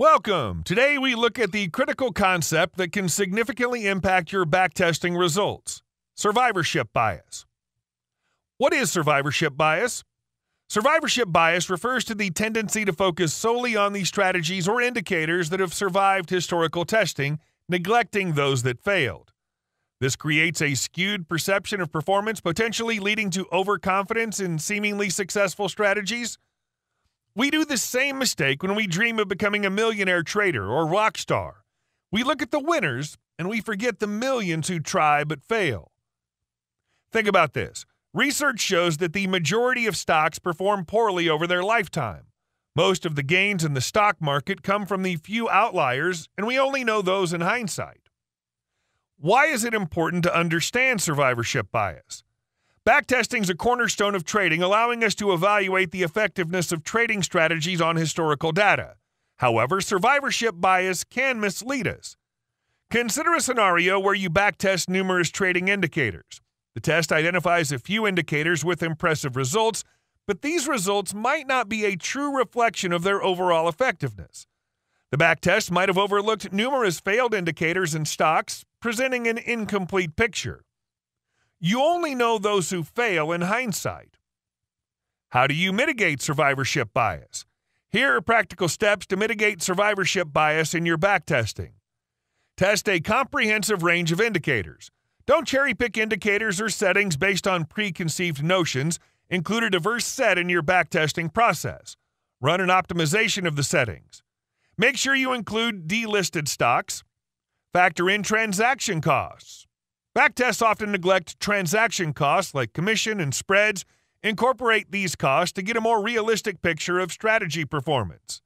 Welcome. Today we look at the critical concept that can significantly impact your backtesting results survivorship bias. What is survivorship bias? Survivorship bias refers to the tendency to focus solely on the strategies or indicators that have survived historical testing, neglecting those that failed. This creates a skewed perception of performance, potentially leading to overconfidence in seemingly successful strategies. We do the same mistake when we dream of becoming a millionaire trader or rock star. We look at the winners and we forget the millions who try but fail. Think about this. Research shows that the majority of stocks perform poorly over their lifetime. Most of the gains in the stock market come from the few outliers, and we only know those in hindsight. Why is it important to understand survivorship bias? Backtesting is a cornerstone of trading, allowing us to evaluate the effectiveness of trading strategies on historical data. However, survivorship bias can mislead us. Consider a scenario where you backtest numerous trading indicators. The test identifies a few indicators with impressive results, but these results might not be a true reflection of their overall effectiveness. The backtest might have overlooked numerous failed indicators in stocks, presenting an incomplete picture. You only know those who fail in hindsight. How do you mitigate survivorship bias? Here are practical steps to mitigate survivorship bias in your backtesting. Test a comprehensive range of indicators. Don't cherry pick indicators or settings based on preconceived notions. Include a diverse set in your backtesting process. Run an optimization of the settings. Make sure you include delisted stocks. Factor in transaction costs. Backtests often neglect transaction costs like commission and spreads. Incorporate these costs to get a more realistic picture of strategy performance.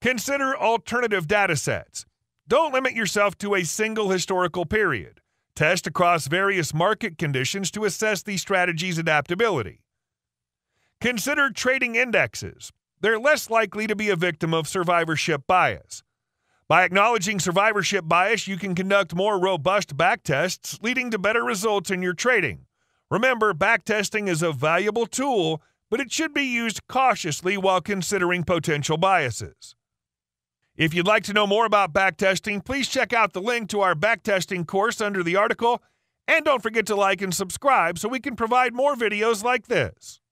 Consider alternative data sets. Don't limit yourself to a single historical period. Test across various market conditions to assess the strategy's adaptability. Consider trading indexes. They're less likely to be a victim of survivorship bias. By acknowledging survivorship bias, you can conduct more robust backtests, leading to better results in your trading. Remember, backtesting is a valuable tool, but it should be used cautiously while considering potential biases. If you'd like to know more about backtesting, please check out the link to our backtesting course under the article, and don't forget to like and subscribe so we can provide more videos like this.